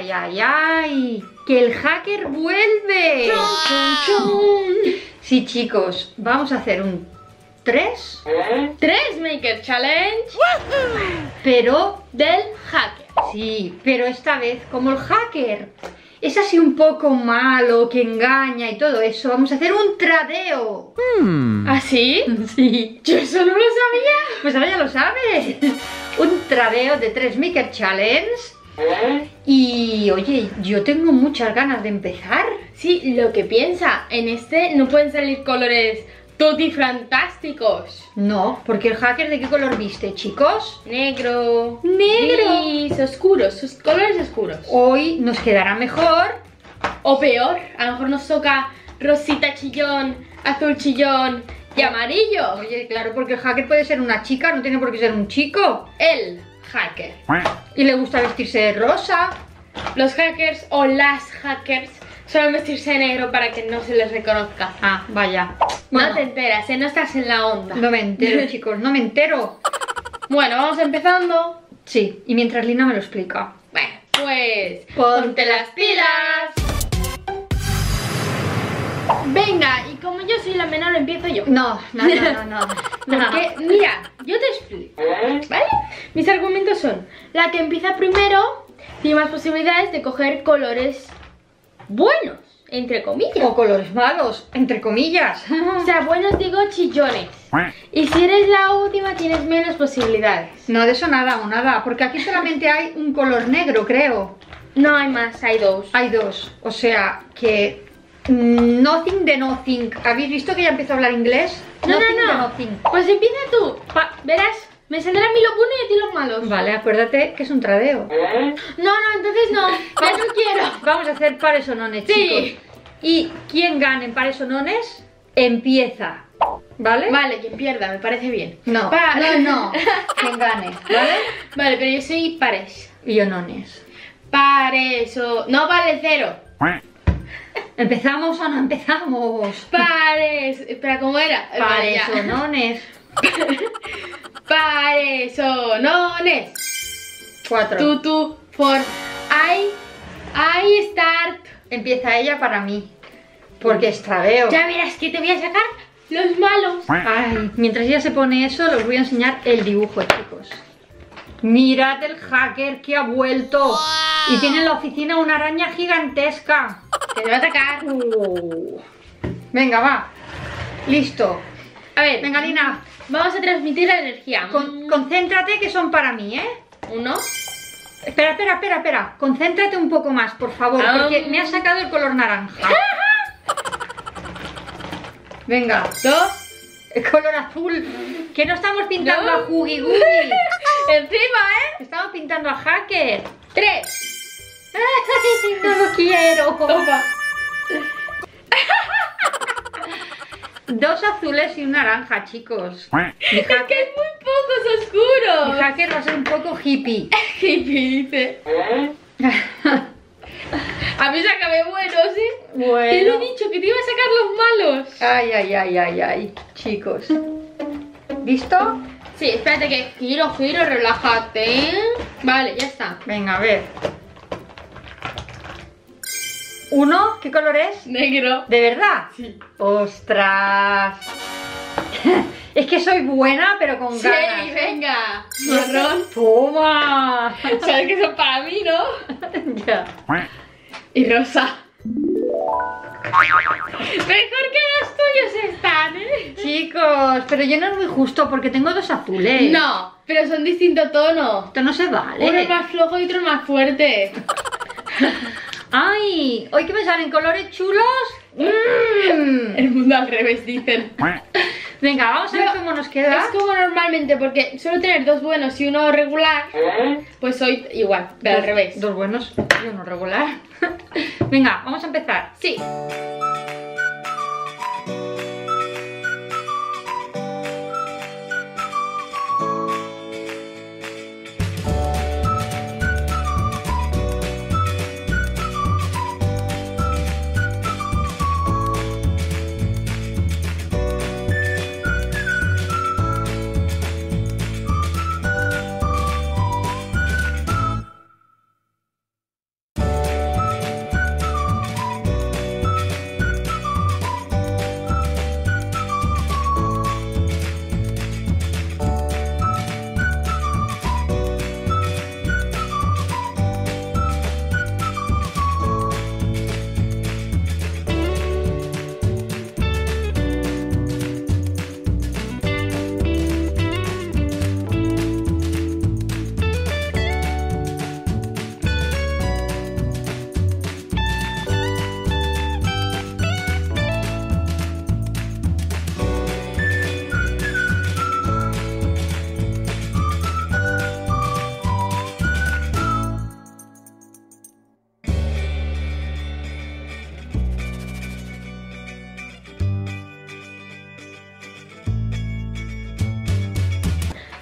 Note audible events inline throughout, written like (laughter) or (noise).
ay, ay, ay. Que el hacker vuelve. Sí, chicos, vamos a hacer un 3, Tres Maker Challenge pero del hacker. sí, pero esta vez como el hacker es así un poco malo, que engaña y todo eso, vamos a hacer un tradeo. ¿Así? (laughs) Sí. Yo eso no lo sabía. Pues ahora ya lo sabes. (laughs) Un tradeo de 3 Maker Challenge. Y oye, yo tengo muchas ganas de empezar. Sí, lo que piensa, en este no pueden salir colores tutti fantásticos. No, porque el hacker de qué color viste, chicos? Negro. Negro. Gris, oscuros, sus colores oscuros. Hoy nos quedará mejor. O peor, a lo mejor nos toca rosita chillón, azul chillón y amarillo. Oye, claro, porque el hacker puede ser una chica, no tiene por qué ser un chico. El hacker. Y le gusta vestirse de rosa. Los hackers o las hackers suelen vestirse de negro para que no se les reconozca. Ah, vaya. No te enteras, ¿eh? no estás en la onda. no me entero, (laughs) chicos, no me entero. Bueno, vamos empezando. Sí, y mientras Lina me lo explica. Bueno, pues Ponte las pilas. Venga, la menor, empiezo yo. No, no, no, no, no. (laughs) Porque, mira, yo te explico, ¿vale? Mis argumentos son, la que empieza primero tiene más posibilidades de coger colores buenos, entre comillas. O colores malos, entre comillas. (laughs) O sea, buenos digo chillones. Y si eres la última tienes menos posibilidades. No, de eso nada o nada, porque aquí solamente hay un color negro, creo. No hay más, hay dos. Hay dos, o sea que nothing de nothing. ¿Habéis visto que ya empezó a hablar inglés? No, nothing no, de no. nothing. Pues empieza tú. Pa- verás, me saldrán a mí los buenos y a ti los malos. Vale, acuérdate que es un tradeo. No, no, entonces no. (laughs) Ya no quiero. Vamos a hacer pares o nones, Sí. chicos. Y quien gane en pares o nones, empieza. ¿Vale? Vale, quien pierda, me parece bien. No, Vale. no, no. Quien gane, ¿vale? Vale, pero yo soy pares. Y yo nones. Pares o... No vale cero. ¿Empezamos o no empezamos? Pares. Espera, ¿cómo era? Pares ya. o nones. (laughs) Pares o nones. Cuatro. Tú, tú, for I, I start. Empieza ella para mí. Porque es tradeo. Ya verás que te voy a sacar los malos. Ay, mientras ella se pone eso, os voy a enseñar el dibujo, chicos. Mirad el hacker que ha vuelto. Y tiene en la oficina una araña gigantesca. Que te va a atacar. Uh. Venga, va. Listo. A ver, Venga, Lina. vamos a transmitir la energía. con- concéntrate que son para mí, ¿eh? Uno, Espera, espera, espera, espera. Concéntrate un poco más, por favor, Ah. porque me ha sacado el color naranja. Venga, dos. el color azul. Que no estamos pintando No. a Huggy Wuggy. (laughs) Encima, ¿eh? Estamos pintando a Hacker. Tres. No lo quiero. Toma. Dos azules y un naranja, chicos. (laughs) Mi Es que hacker, hay muy pocos mi oscuros. hacker va a ser un poco hippie. (laughs) Hippie dice. A mí sácame buenos, ¿eh? Te lo Bueno. he dicho que te iba a sacar los malos. Ay, ay, ay, ay, ay. Chicos. ¿Listo? Sí, espérate que giro, giro, relájate. ¿eh? Vale, ya está. Venga, a ver. ¿Uno? ¿Qué color es? Negro. ¿De verdad? Sí. ¡Ostras! (laughs) es que soy buena, pero con Sí, ganas. venga. Marrón. ¡Toma! (laughs) Sabes que son para mí, ¿no? (laughs) ya. Y rosa. Mejor que los tuyos están, ¿eh? Chicos, pero yo no es muy justo porque tengo dos azules. No, pero son distinto tono. Esto no se vale. Uno es más flojo y otro es más fuerte. ¡Ay! ¿Hoy que me salen colores chulos? ¡Mmm! El mundo al revés, dicen. (laughs) Venga, vamos a ver cómo nos queda. Es como normalmente, porque suelo tener dos buenos y uno regular, pues soy igual, pero al revés. Dos buenos y uno regular. (laughs) Venga, vamos a empezar. Sí.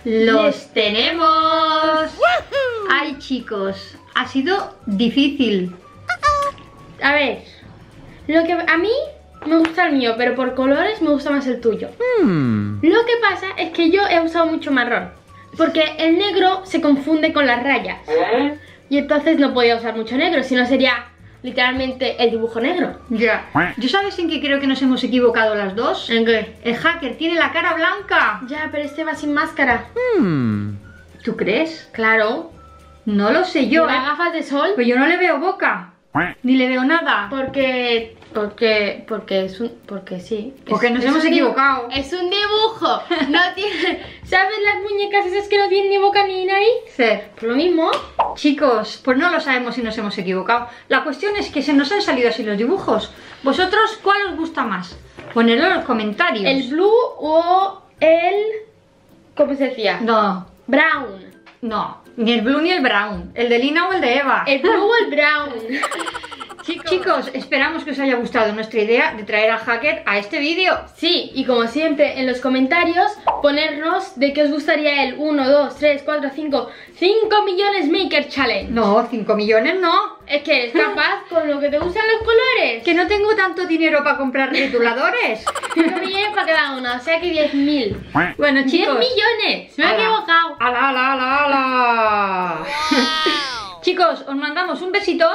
¡Los tenemos! Ay, chicos, ha sido difícil. A ver, lo que a mí me gusta el mío, pero por colores me gusta más el tuyo. Hmm. Lo que pasa es que yo he usado mucho marrón, porque el negro se confunde con las rayas. Y entonces no podía usar mucho negro, si no sería literalmente el dibujo negro. Ya. ¿Yo sabes en qué creo que nos hemos equivocado las dos? ¿En qué? El hacker tiene la cara blanca. Ya, pero este va sin máscara. Hmm. ¿Tú crees? Claro. No lo sé yo, Lleva ¿eh? gafas de sol Pues yo no le veo boca. Ni le veo nada. porque porque porque es un porque sí. Porque Es- nos es hemos equivocado. Es un dibujo. No (laughs) tiene ¿Sabes las muñecas esas que no tienen ni boca ni nariz? Sí. Pues lo mismo. Chicos, pues no lo sabemos si nos hemos equivocado. La cuestión es que se nos han salido así los dibujos. ¿Vosotros cuál os gusta más? Ponedlo en los comentarios. El blue o el ¿cómo se decía? No, Brown. no. Ni el blue ni el brown. El de Lina o el de Eva. El blue o el (laughs) brown. Chicos, esperamos que os haya gustado nuestra idea de traer al hacker a este vídeo. Sí, y como siempre en los comentarios ponernos de qué os gustaría el 1, 2, 3, 4, 5, 5 millones Maker Challenge. No, 5 millones no. Es que eres capaz con lo que te gustan los colores. Que no tengo tanto dinero para comprar rotuladores. (laughs) 5 millones para cada uno, o sea que 10.000. bueno, 10 chicos. millones, me he Ala. equivocado. ¡Ala, ala, ala, ala! Chicos, os mandamos un besito.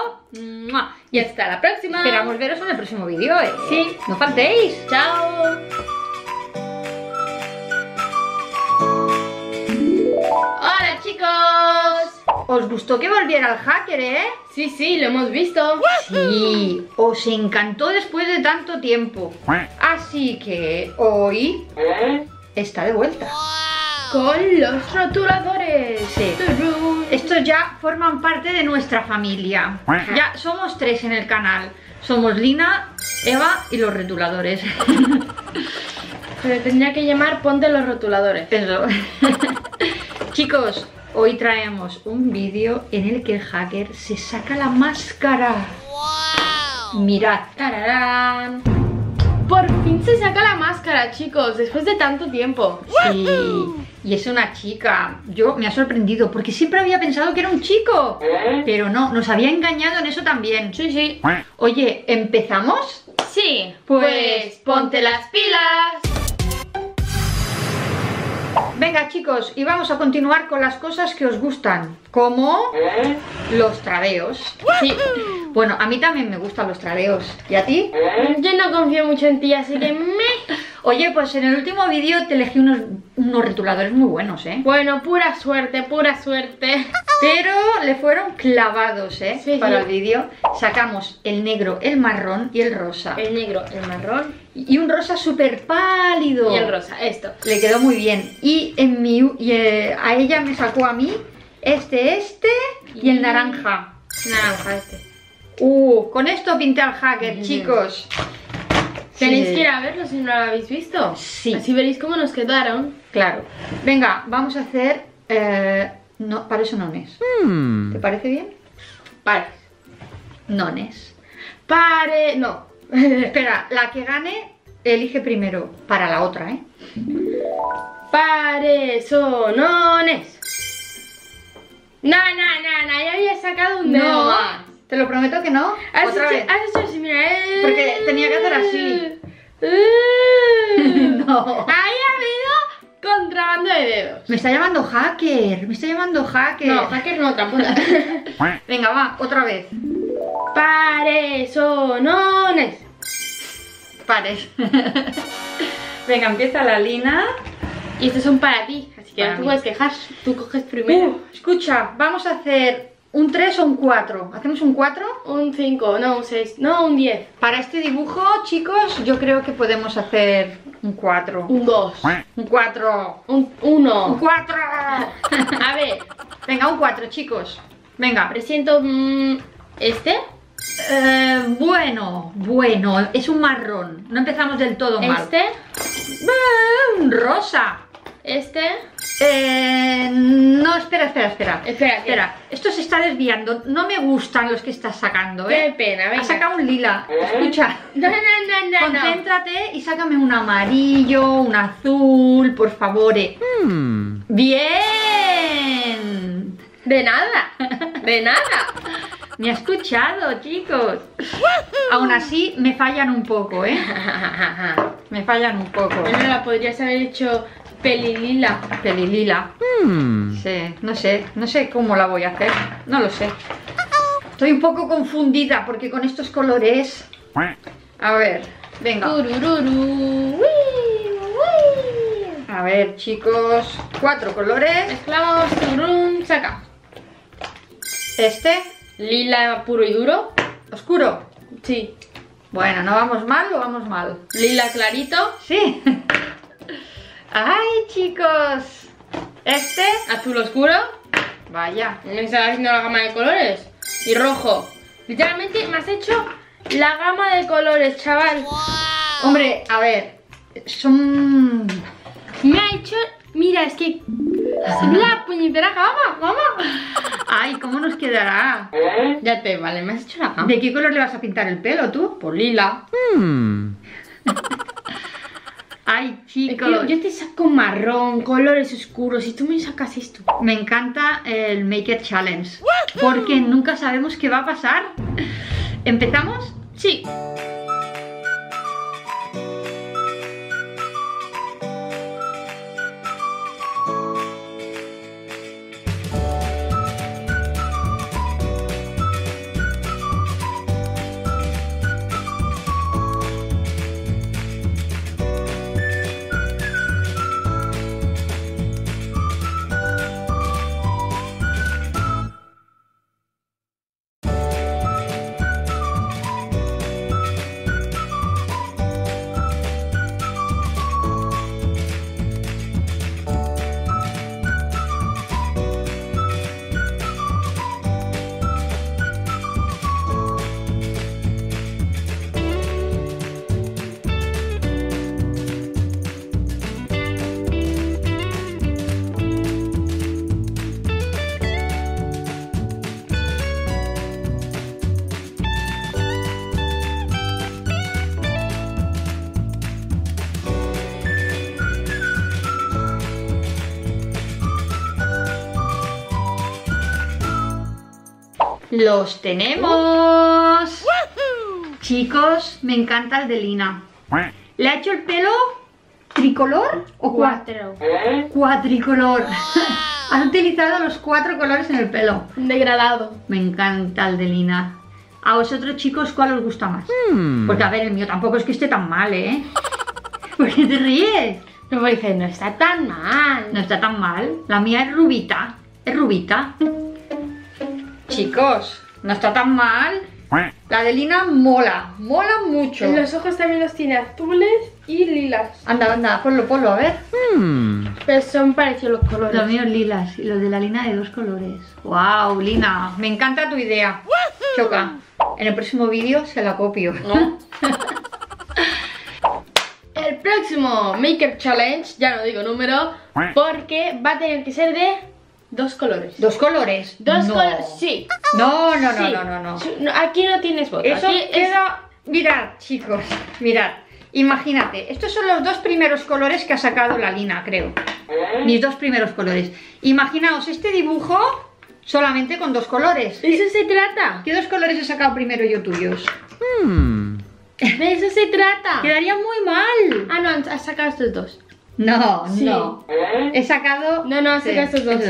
Y hasta la próxima. Esperamos veros en el próximo vídeo, ¿eh? Sí. No faltéis. Chao. Hola chicos. ¿Os gustó que volviera el hacker, eh? Sí, sí, lo hemos visto. Sí, os encantó después de tanto tiempo. Así que hoy está de vuelta. Con los rotuladores. Estos ya forman parte de nuestra familia. Ya somos tres en el canal. Somos Lina, Eva y los retuladores. (laughs) Pero tendría que llamar Ponte los rotuladores. Eso. (laughs) Chicos, hoy traemos un vídeo en el que el hacker se saca la máscara. Mirad. Tararán. Por fin se saca la máscara, chicos, después de tanto tiempo. Sí. Y es una chica. Yo me ha sorprendido porque siempre había pensado que era un chico. Pero no, nos había engañado en eso también. Sí, sí. Oye, ¿empezamos? Sí, Pues, pues ponte las pilas. Venga chicos, y vamos a continuar con las cosas que os gustan, como los tradeos. Sí. Bueno, a mí también me gustan los tradeos. ¿Y a ti? Yo no confío mucho en ti, así que me... Oye, pues en el último vídeo te elegí unos, unos retuladores muy buenos, ¿eh? Bueno, pura suerte, pura suerte. Pero le fueron clavados, ¿eh? Sí, Para sí. el vídeo. Sacamos el negro, el marrón y el rosa. El negro, el marrón Y un rosa súper pálido. y el rosa, esto. Le quedó muy bien. Y, en mi, y eh, a ella me sacó a mí este, este y el naranja. Naranja este. Uh, con esto pinté al hacker, chicos. Tenéis Sí. que ir a verlo si no lo habéis visto. Sí. Así veréis cómo nos quedaron. Claro. Venga, vamos a hacer... eh, no, para eso nones. Hmm. ¿Te parece bien? Vale. Nones. Pare... No. Espera, la que gane elige primero para la otra, ¿eh? Paresonones. No, no, no, no, ya había sacado un dedo No, más. te lo prometo que no. Has Otra hecho, vez. has hecho así, mira. eh. Porque tenía que hacer así. Eh. (laughs) No. Ahí ha habido contrabando de dedos. Me está llamando hacker, me está llamando hacker. No, hacker no, trampuda. (laughs) Venga, va, otra vez. Paresonones. Pares. (laughs) Venga, empieza la lina. Y estos son para ti, así que no te puedes quejar. Tú coges primero. Uh, escucha, vamos a hacer un 3 o un 4. ¿Hacemos un 4? Un 5, no, un 6, no, un 10. Para este dibujo, chicos, yo creo que podemos hacer un 4. Un 2. Un 4. Un Un 1. 4. (laughs) A ver, Venga, un 4, chicos. Venga. presento mm, este, Eh, bueno, bueno, es un marrón. No empezamos del todo mal. este, Eh, un rosa. este. Eh, no, espera, espera, espera. Espera, Espera, esto se está desviando. No me gustan los que estás sacando, Qué ¿eh? pena, venga. Has sacado un lila. Escucha. (laughs) No, no, no, no, no. Concéntrate y sácame un amarillo, un azul, por favor. eh. Hmm. ¡Bien! De nada, de nada. Me ha escuchado, chicos. Aún así, me fallan un poco, ¿eh? Me fallan un poco. Bueno, la podrías haber hecho pelilila. Pelilila. Sí, no sé, no sé cómo la voy a hacer. No lo sé. Estoy un poco confundida porque con estos colores... A ver, venga. A ver, chicos. Cuatro colores. Mezclamos, saca. Este, Lila puro y duro. oscuro. Sí. Bueno, ¿no vamos mal o vamos mal? Lila clarito. Sí. (laughs) Ay, chicos. Este, Azul oscuro. vaya. Me estás haciendo la gama de colores. Y rojo. Literalmente me has hecho la gama de colores, chaval. Hombre, a ver, son... Me ha hecho... Mira, es que... La puñetera gama, mamá. Ay, ¿cómo nos quedará? Ya te vale, me has hecho la gama. ¿De qué color le vas a pintar el pelo tú? Por lila. Ay, Es que chicos. yo, yo te saco marrón, colores oscuros y tú me sacas esto. Me encanta el Maker Challenge. Porque nunca sabemos qué va a pasar. ¿Empezamos? Sí. Los tenemos. Chicos, me encanta el de Lina. ¿Le ha hecho el pelo tricolor o cua- Cuatro. cuatricolor? (laughs) Has utilizado los cuatro colores en el pelo. Degradado. Me encanta el de Lina. A vosotros, chicos, ¿cuál os gusta más? Porque, a ver, el mío tampoco es que esté tan mal, ¿eh? (laughs) ¿Por qué te ríes? No me dice, no está tan mal. No está tan mal. La mía es rubita. Es rubita. Chicos, no está tan mal. La de Lina mola. Mola mucho. Los ojos también los tiene azules y lilas. Anda, anda, ponlo, ponlo, a ver. Pero son parecidos los colores. Los míos lilas y los de la Lina de dos colores. ¡Wow, Lina! Me encanta tu idea. Choca. En el próximo vídeo se la copio. (laughs) ¿No? El próximo Maker Challenge, ya no digo número, porque va a tener que ser de dos colores. ¿Dos colores? Dos No. colores, sí. No, no, no, sí. no, no, no. Aquí no tienes voto. Eso aquí es- queda... Mirad, chicos, mirad. Imagínate, estos son los dos primeros colores que ha sacado la Lina, creo. Mis dos primeros colores. Imaginaos este dibujo solamente con dos colores. De eso se trata. ¿Qué dos colores he sacado primero yo tuyos? De eso se trata. Quedaría muy mal. Ah, no, has sacado estos dos. No, Sí. no. He sacado... No, no, has sacado estos dos.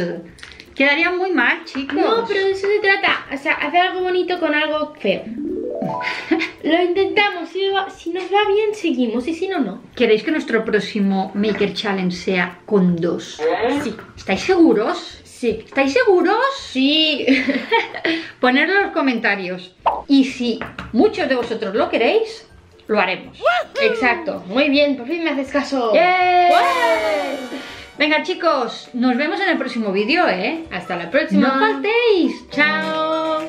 Quedaría muy mal, chicos. No, pero de eso se trata. O sea, hacer algo bonito con algo feo. (laughs) Lo intentamos. Si, va- si nos va bien, seguimos. Y si no, no. ¿Queréis que nuestro próximo Maker Challenge sea con dos? Sí. ¿Estáis seguros? Sí. ¿Estáis seguros? Sí. (laughs) Ponedlo en los comentarios. Y si muchos de vosotros lo queréis, lo haremos. Exacto. Muy bien. Por fin me haces caso. Venga chicos, nos vemos en el próximo vídeo, ¿eh? Hasta la No próxima. faltéis. Chao.